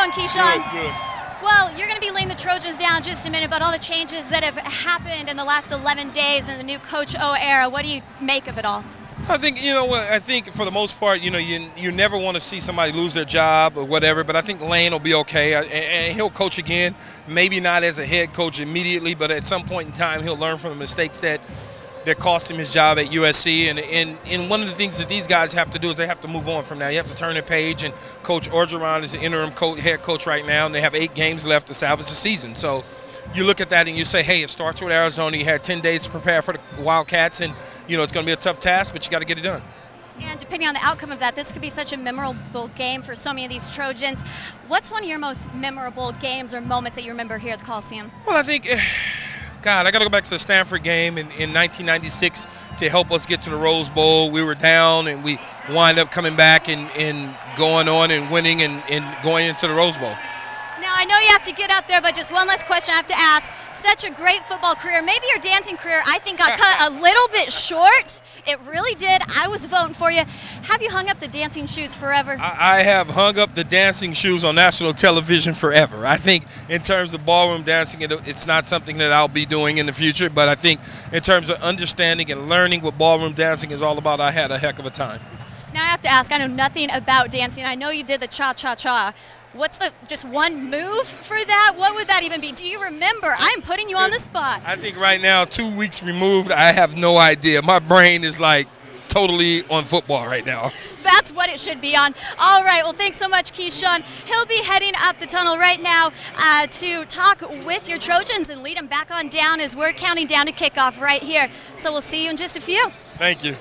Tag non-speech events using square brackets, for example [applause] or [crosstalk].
going, Keyshawn? Good, good. Well, you're going to be laying the Trojans down just a minute, but all the changes that have happened in the last 11 days in the new Coach O era, what do you make of it all? I think you know what I think for the most part, you know, you you never want to see somebody lose their job or whatever. But I think Lane will be okay, and, and he'll coach again. Maybe not as a head coach immediately, but at some point in time, he'll learn from the mistakes that that cost him his job at USC. And, and, and one of the things that these guys have to do is they have to move on from now. You have to turn the page. And Coach Orgeron is the interim coach, head coach right now, and they have eight games left to salvage the season. So you look at that and you say, hey, it starts with Arizona. You had 10 days to prepare for the Wildcats, and you know it's going to be a tough task, but you got to get it done. And depending on the outcome of that, this could be such a memorable game for so many of these Trojans. What's one of your most memorable games or moments that you remember here at the Coliseum? Well, I think, eh, God, I got to go back to the Stanford game in, in 1996 to help us get to the Rose Bowl. We were down and we wind up coming back and, and going on and winning and, and going into the Rose Bowl. Now, I know you have to get up there, but just one last question I have to ask. Such a great football career. Maybe your dancing career, I think, got cut a [laughs] little bit short. It really did. I was voting for you. Have you hung up the dancing shoes forever? I, I have hung up the dancing shoes on national television forever. I think in terms of ballroom dancing, it, it's not something that I'll be doing in the future, but I think in terms of understanding and learning what ballroom dancing is all about, I had a heck of a time. Now I have to ask, I know nothing about dancing. I know you did the cha-cha-cha. What's the just one move for that? What would that even be? Do you remember? I'm putting you on the spot. I think right now, two weeks removed, I have no idea. My brain is like totally on football right now. That's what it should be on. All right. Well, thanks so much, Keyshawn. He'll be heading up the tunnel right now uh, to talk with your Trojans and lead them back on down as we're counting down to kickoff right here. So we'll see you in just a few. Thank you.